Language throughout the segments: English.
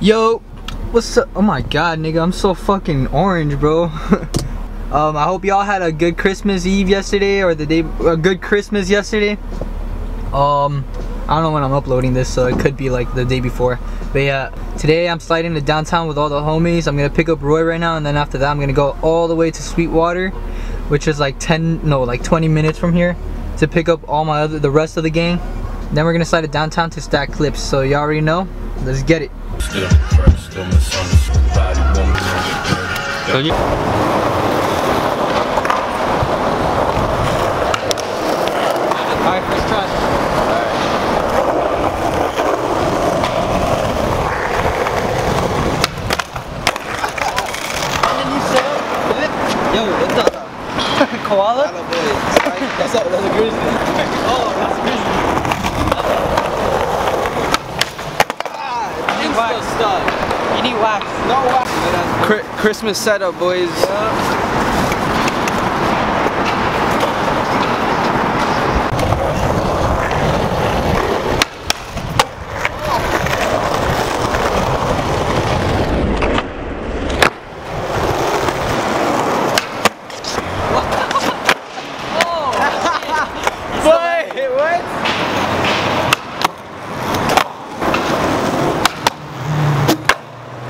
Yo, what's up? Oh my god, nigga, I'm so fucking orange, bro. um, I hope y'all had a good Christmas Eve yesterday or the day, a good Christmas yesterday. Um, I don't know when I'm uploading this, so it could be like the day before. But yeah, today I'm sliding to downtown with all the homies. I'm gonna pick up Roy right now, and then after that, I'm gonna go all the way to Sweetwater, which is like 10, no, like 20 minutes from here, to pick up all my other, the rest of the gang. Then we're gonna slide it downtown to stack clips. So y'all already know. Let's get it. Still, still misunderstood. Body woman, So you- Alright, first. Yo, what's up? Koala? That's a, that's a grizzly. Oh, that's grizzly. You need wax. You need wax. No wax. Christmas setup, boys. Boy, what?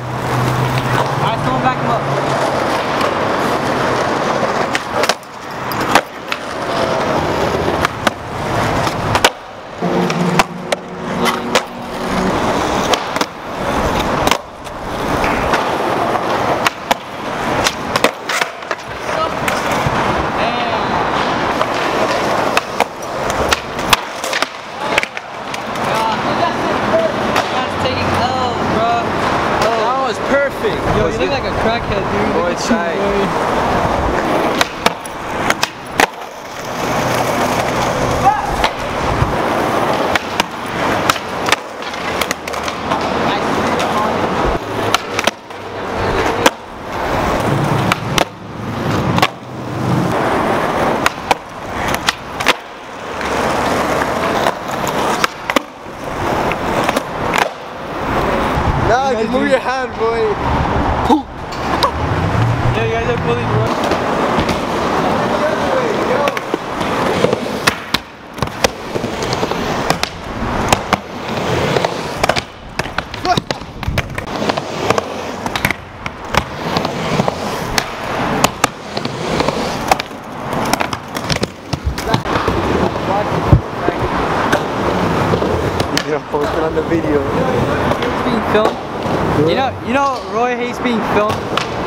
Alright, someone back him up. That was perfect. Yo, Was you look it? like a crackhead, dude. Boy, Look at you, tight. boy. Nah, just move your hand, boy. Yeah, you guys are fully bro. You're posting on the video. It's being filmed. You know, you know, Roy hates being filmed.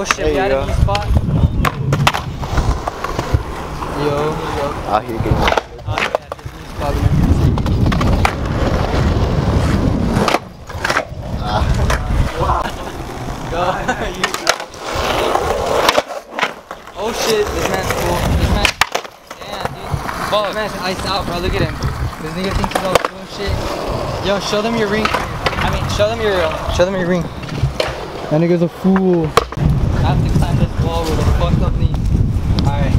Oh shit, There we you had a new spot. Yo, yo. Out here getting. Oh yeah, this new spot. we went to. Go. oh shit, this man's cool. This man, damn dude. This man's iced out, bro. Look at him. This nigga thinks he's all cool and shit. Yo, show them your ring. I mean, show them your, uh, show them your ring. That nigga's a fool. I have to climb this wall with a fucked up knee. Alright.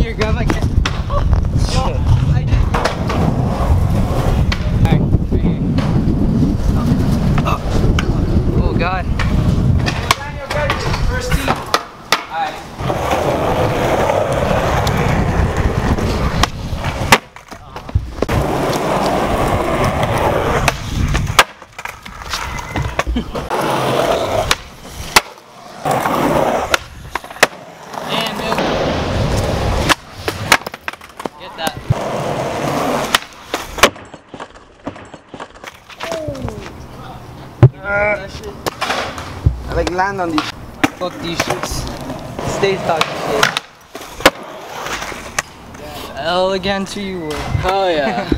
your grandma can't. Yo, I did. Alright, right here. Oh god. First team. Alright. Damn, dude. Get that. That shit. I like land on these. Fuck these shits. Stay talking shit. L again to you. Oh yeah.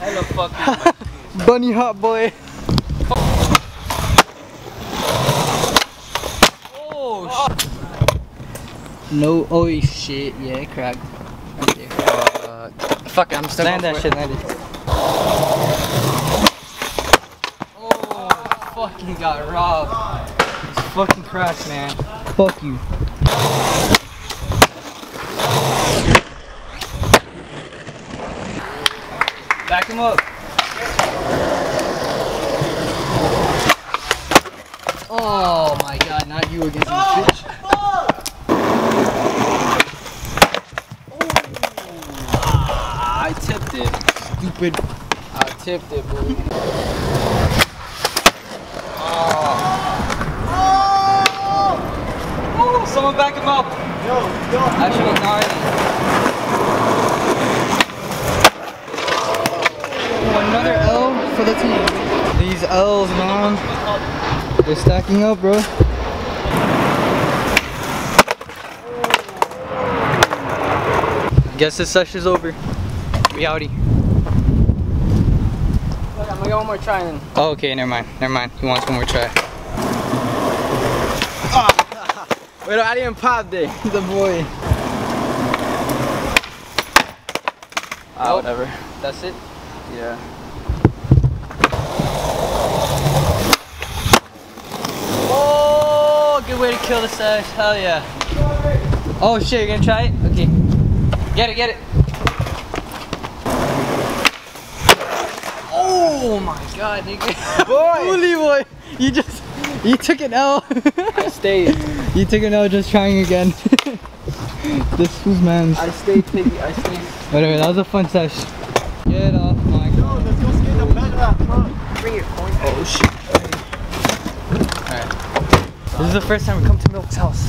Hella fucking Bunny hot boy. Oh shit. No, oh shit, yeah, it cracked. Right there. Fuck it, I'm still Land that shit, it. land it. Oh, fucking got robbed. It's fucking crashed, man. Fuck you. Back him up. Oh my god, not you against this oh. bitch. I tipped it. Stupid. I tipped it, boo. Ah. Oh, oh, someone back him up. That shit was gnarly. Oh, another L for the team. These L's, man. They're stacking up, bro. Guess this session's over. We outie. One more try then. Oh, okay, never mind. Never mind. He wants one more try. Wait, I didn't pop there. the boy. Ah, whatever. That's it? Yeah. Oh, good way to kill the stash. Hell yeah. Oh shit, you're gonna try it? Okay. Get it, get it. Oh my god, nigga. Boy! Holy boy. You just, you took an L. I stayed. you took an L just trying again. this was man's. I stayed piggy. I stayed. Whatever, that was a fun sesh. Get off my god. Bring your coin. Oh shit. This is the first time we come to Milk's house.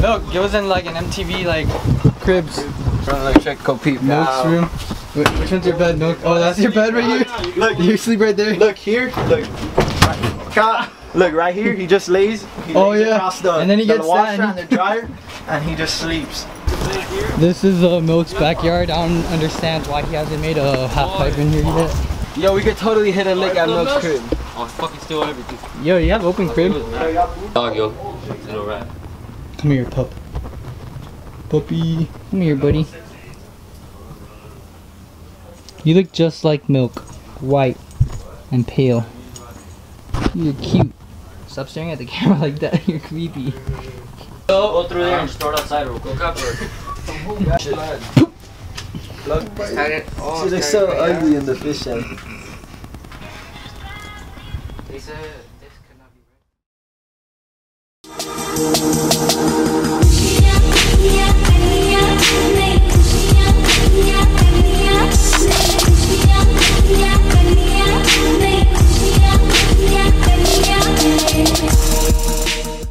Milk, it was in like an MTV like cribs. Let's check go peep. Milk's room. Wh- Which one's your bed, Milk? Oh, that's your bed right here? Look, You sleep right there? look here. Look. Right, look right here. He just lays. He Oh, lays yeah. across the, And then he the gets washer that and and the dryer, and he just sleeps. This is uh, Milk's backyard. I don't understand why he hasn't made a half pipe in here yet. Yo, we could totally hit a lick at Milk's crib. Oh, fucking steal everything. Yo, you have open crib? Dog, yo. It's no rat. Come here, pup. Puppy. Come here, buddy. You look just like Milk. White and pale. You're cute. Stop staring at the camera like that. You're creepy. Go, go through there and start outside real quick. Go Oh, See, they're so ugly in the fish tank. They said this could not be right.